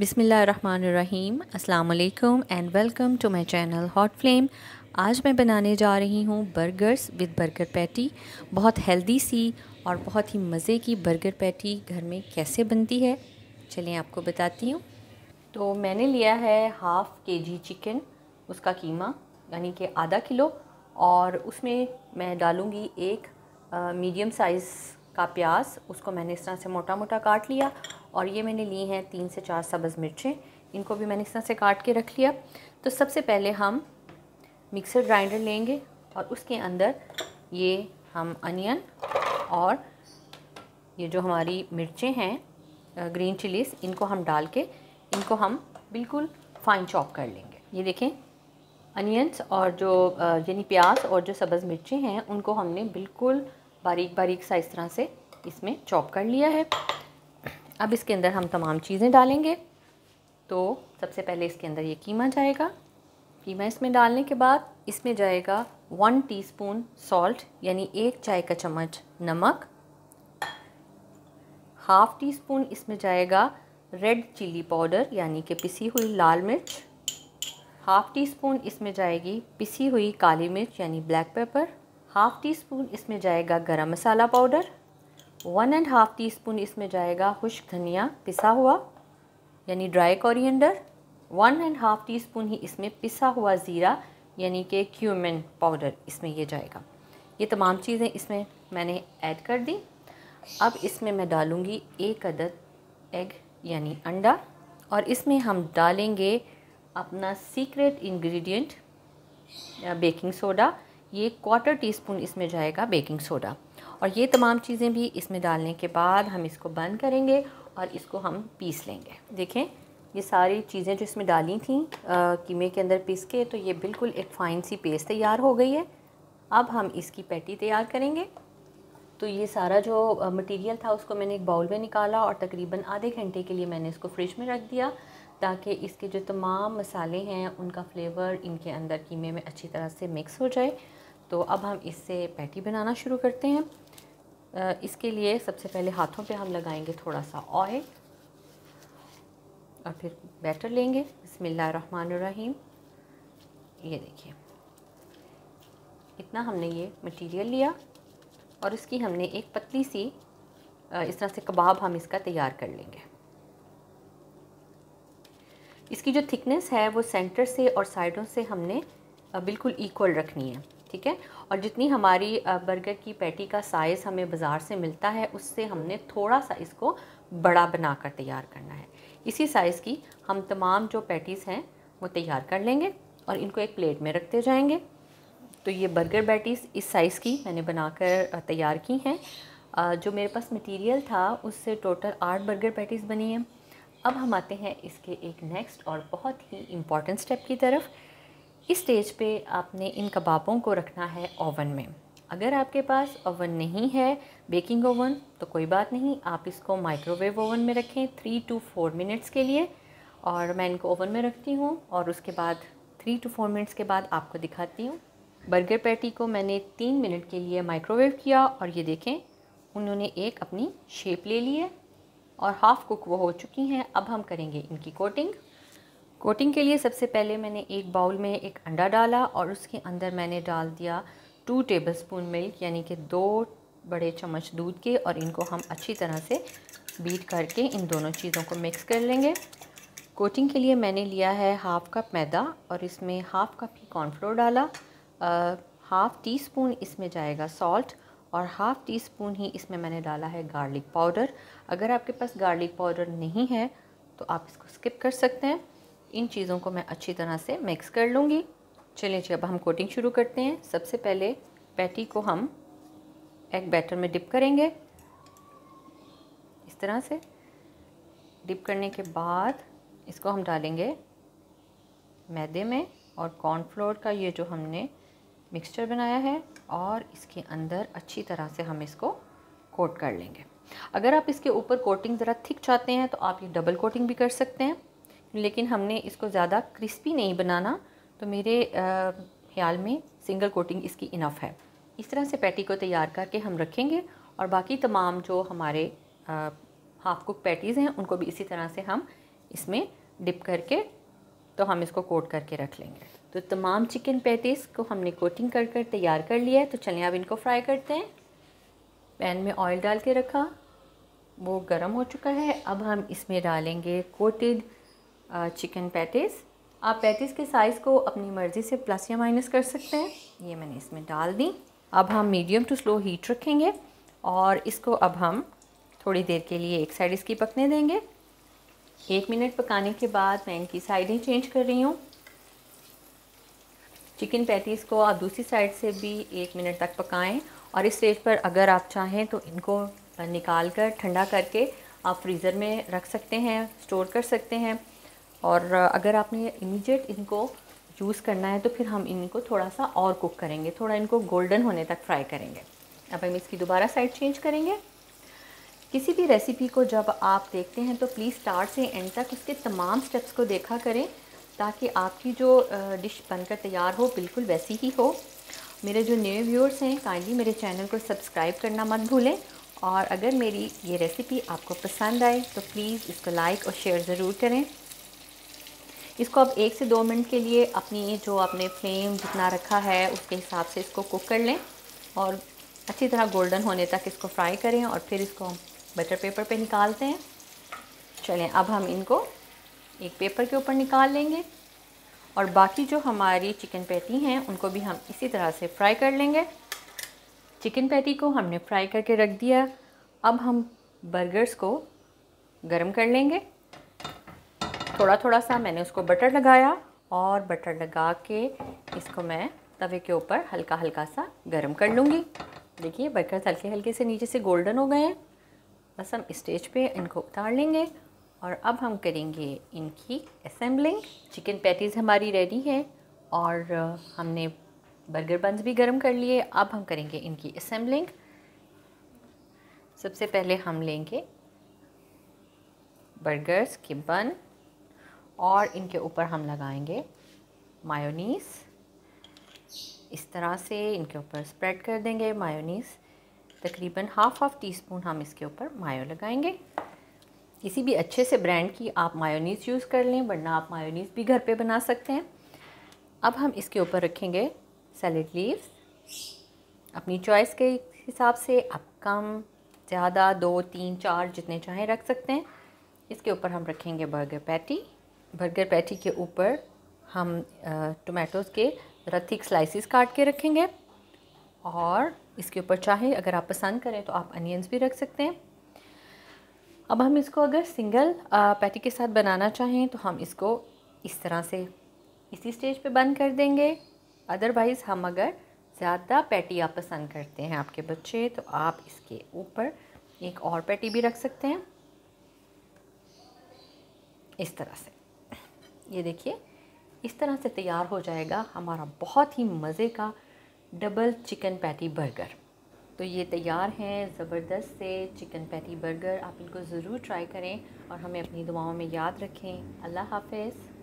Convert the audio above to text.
बिसमीम अल्लाम and welcome to my channel hot flame आज मैं बनाने जा रही हूँ बर्गर्स विद बर्गर पैटी। बहुत हेल्दी सी और बहुत ही मज़े की बर्गर पैटी घर में कैसे बनती है, चलिए आपको बताती हूँ। तो मैंने लिया है हाफ़ के जी चिकन, उसका कीमा, यानी कि आधा किलो, और उसमें मैं डालूँगी एक मीडियम साइज़ का प्याज, उसको मैंने इस तरह से मोटा मोटा काट लिया और ये मैंने ली हैं तीन से चार सब्ज़ मिर्चें। इनको भी मैंने इस तरह से काट के रख लिया। तो सबसे पहले हम मिक्सर ग्राइंडर लेंगे और उसके अंदर ये हम अनियन और ये जो हमारी मिर्चें हैं ग्रीन चिलीज़, इनको हम डाल के, इनको हम बिल्कुल फ़ाइन चॉप कर लेंगे। ये देखें, अनियंस और जो यानी प्याज और जो सब्ज़ मिर्चें हैं, उनको हमने बिल्कुल बारीक बारीक सा इस तरह से इसमें चॉप कर लिया है। अब इसके अंदर हम तमाम चीज़ें डालेंगे। तो सबसे पहले इसके अंदर ये कीमा जाएगा। कीमा इसमें डालने के बाद इसमें जाएगा वन टीस्पून सॉल्ट, यानी एक चाय का चम्मच नमक। हाफ़ टी स्पून इसमें जाएगा रेड चिली पाउडर, यानी कि पिसी हुई लाल मिर्च। हाफ़ टी स्पून इसमें जाएगी पिसी हुई काली मिर्च, यानी black pepper. Half teaspoon इसमें जाएगा garam masala powder. One and half teaspoon इसमें जाएगा खुश्क धनिया, पिसा हुआ, यानी dry coriander one and half teaspoon ही इसमें पिसा हुआ ज़ीरा, यानी कि क्यूमिन पाउडर इसमें ये जाएगा। ये तमाम चीज़ें इसमें मैंने ऐड कर दी। अब इसमें मैं डालूँगी एक अदद एग यानी अंडा, और इसमें हम डालेंगे अपना सीक्रेट इंग्रेडिएंट बेकिंग सोडा ये क्वार्टर टी स्पून इसमें जाएगा बेकिंग सोडा और ये तमाम चीज़ें भी इसमें डालने के बाद हम इसको बंद करेंगे और इसको हम पीस लेंगे। देखें, ये सारी चीज़ें जो इसमें डाली थी कीमे के अंदर पीस के तो ये बिल्कुल एक फ़ाइन सी पेस्ट तैयार हो गई है। अब हम इसकी पैटी तैयार करेंगे। तो ये सारा जो मटेरियल था उसको मैंने एक बाउल में निकाला और तकरीबन आधे घंटे के लिए मैंने इसको फ्रिज में रख दिया ताकि इसके जो तमाम मसाले हैं, उनका फ्लेवर इनके अंदर कीमे में अच्छी तरह से मिक्स हो जाए। तो अब हम इससे पैटी बनाना शुरू करते हैं। इसके लिए सबसे पहले हाथों पे हम लगाएँगे थोड़ा सा ऑयल और फिर बैटर लेंगे। बसमीम ये देखिए। इतना हमने ये मटेरियल लिया और इसकी हमने एक पतली सी इस तरह से कबाब हम इसका तैयार कर लेंगे। इसकी जो थिकनेस है वो सेंटर से और साइडों से हमने बिल्कुल इक्वल रखनी है। ठीक है? और जितनी हमारी बर्गर की पैटी का साइज़ हमें बाज़ार से मिलता है, उससे हमने थोड़ा सा इसको बड़ा बना कर तैयार करना है। इसी साइज़ की हम तमाम जो पैटीज़ हैं, वो तैयार कर लेंगे और इनको एक प्लेट में रखते जाएँगे। तो ये बर्गर पैटीज़ इस साइज़ की मैंने बनाकर तैयार की हैं। जो मेरे पास मटेरियल था, उससे टोटल आठ बर्गर पैटीज़ बनी हैं। अब हम आते हैं इसके एक नेक्स्ट और बहुत ही इंपॉर्टेंट स्टेप की तरफ़। इस स्टेज पे आपने इन कबाबों को रखना है ओवन में। अगर आपके पास ओवन नहीं है बेकिंग ओवन तो कोई बात नहीं, आप इसको माइक्रोवेव ओवन में रखें थ्री टू फोर मिनट्स के लिए। और मैं इनको ओवन में रखती हूँ और उसके बाद थ्री टू फोर मिनट्स के बाद आपको दिखाती हूँ। बर्गर पैटी को मैंने तीन मिनट के लिए माइक्रोवेव किया और ये देखें, उन्होंने एक अपनी शेप ले ली है और हाफ़ कुक वो हो चुकी हैं। अब हम करेंगे इनकी कोटिंग कोटिंग के लिए सबसे पहले मैंने एक बाउल में एक अंडा डाला और उसके अंदर मैंने डाल दिया टू टेबलस्पून मिल्क यानी कि दो बड़े चम्मच दूध के और इनको हम अच्छी तरह से बीट करके इन दोनों चीज़ों को मिक्स कर लेंगे। कोटिंग के लिए मैंने लिया है हाफ़ कप मैदा और इसमें हाफ़ कप ही कॉर्नफ्लोर डाला। हाफ़ टी स्पून इसमें जाएगा सॉल्ट और हाफ़ टी स्पून ही इसमें मैंने डाला है गार्लिक पाउडर अगर आपके पास गार्लिक पाउडर नहीं है तो आप इसको स्किप कर सकते हैं। इन चीज़ों को मैं अच्छी तरह से मिक्स कर लूँगी। चलिए जी, अब हम कोटिंग शुरू करते हैं। सबसे पहले पैटी को हम एग बैटर में डिप करेंगे। इस तरह से डिप करने के बाद इसको हम डालेंगे मैदे में और कॉर्नफ्लोर का ये जो हमने मिक्सचर बनाया है और इसके अंदर अच्छी तरह से हम इसको कोट कर लेंगे। अगर आप इसके ऊपर कोटिंग ज़रा थिक चाहते हैं तो आप ये डबल कोटिंग भी कर सकते हैं। लेकिन हमने इसको ज़्यादा क्रिस्पी नहीं बनाना तो मेरे ख्याल में सिंगल कोटिंग इसकी इनफ है। इस तरह से पैटी को तैयार करके हम रखेंगे और बाकी तमाम जो हमारे हाफ़ कुक पैटीज़ हैं, उनको भी इसी तरह से हम इसमें डिप करके तो हम इसको कोट करके रख लेंगे। तो तमाम चिकन पैटीज़ को हमने कोटिंग कर कर तैयार कर लिया है। तो चलिए अब इनको फ्राई करते हैं। पैन में ऑयल डाल के रखा। वो गर्म हो चुका है। अब हम इसमें डालेंगे कोटेड चिकन पैटीज़ आप पैटीज़ के साइज़ को अपनी मर्ज़ी से प्लस या माइनस कर सकते हैं। ये मैंने इसमें डाल दी। अब हम मीडियम टू स्लो हीट रखेंगे और इसको अब हम थोड़ी देर के लिए एक साइड इसकी पकने देंगे। एक मिनट पकाने के बाद मैं इनकी साइडें चेंज कर रही हूँ। चिकन पैटीज़ को आप दूसरी साइड से भी एक मिनट तक पकाएँ और इस स्टेज पर अगर आप चाहें तो इनको निकाल कर ठंडा करके आप फ्रीज़र में रख सकते हैं स्टोर कर सकते हैं। और अगर आपने इमीडिएट इनको यूज़ करना है तो फिर हम इनको थोड़ा सा और कुक करेंगे। थोड़ा इनको गोल्डन होने तक फ्राई करेंगे। अब हम इसकी दोबारा साइड चेंज करेंगे। किसी भी रेसिपी को जब आप देखते हैं तो प्लीज़ स्टार्ट से एंड तक उसके तमाम स्टेप्स को देखा करें, ताकि आपकी जो डिश बनकर तैयार हो, बिल्कुल वैसी ही हो। मेरे जो नए व्यूअर्स हैं काइंडली मेरे चैनल को सब्सक्राइब करना मत भूलें। और अगर मेरी ये रेसिपी आपको पसंद आए तो प्लीज़ इसको लाइक और शेयर ज़रूर करें। इसको आप एक से दो मिनट के लिए अपनी जो आपने फ्लेम जितना रखा है, उसके हिसाब से इसको कुक कर लें और अच्छी तरह गोल्डन होने तक इसको फ्राई करें और फिर इसको हम बटर पेपर पे निकालते हैं। चलें, अब हम इनको एक पेपर के ऊपर निकाल लेंगे और बाकी जो हमारी चिकन पैटी हैं, उनको भी हम इसी तरह से फ्राई कर लेंगे। चिकन पैटी को हमने फ्राई करके रख दिया। अब हम बर्गर्स को गर्म कर लेंगे। थोड़ा थोड़ा सा मैंने उसको बटर लगाया और बटर लगा के इसको मैं तवे के ऊपर हल्का हल्का सा गर्म कर लूँगी। देखिए बर्गर हल्के हल्के से नीचे से गोल्डन हो गए हैं। बस हम स्टेज पे इनको उतार लेंगे और अब हम करेंगे इनकी असेंबलिंग चिकन पैटीज़ हमारी रेडी है और हमने बर्गर बंस भी गर्म कर लिए। अब हम करेंगे इनकी असेंबलिंग सबसे पहले हम लेंगे बर्गर्स के बन और इनके ऊपर हम लगाएँगे मायोनीस इस तरह से इनके ऊपर स्प्रेड कर देंगे मायोनीस तकरीबन हाफ़ हाफ़ टी स्पून हम इसके ऊपर मायो लगाएँगे. किसी भी अच्छे से ब्रांड की आप मायोनीस यूज़ कर लें, वरना आप मायोनीस भी घर पे बना सकते हैं. अब हम इसके ऊपर रखेंगे सैलड लीव्स अपनी चॉइस के हिसाब से आप कम, ज़्यादा दो, तीन, चार जितने चाहें रख सकते हैं. इसके ऊपर हम रखेंगे बर्गर पैटी बर्गर पैटी के ऊपर हम टोमेटोज़ के रथिक स्लाइसिस काट के रखेंगे और इसके ऊपर चाहे अगर आप पसंद करें तो आप अनियंस भी रख सकते हैं। अब हम इसको अगर सिंगल पैटी के साथ बनाना चाहें तो हम इसको इस तरह से इसी स्टेज पे बंद कर देंगे। अदरवाइज़ हम अगर ज़्यादा पैटी आप पसंद करते हैं आपके बच्चे तो आप इसके ऊपर एक और पैटी भी रख सकते हैं। इस तरह से। ये देखिए, इस तरह से तैयार हो जाएगा हमारा बहुत ही मज़े का डबल चिकन पैटी बर्गर तो ये तैयार हैं, ज़बरदस्त से चिकन पैटी बर्गर आप इनको ज़रूर ट्राई करें और हमें अपनी दुआओं में याद रखें। अल्लाह हाफिज़।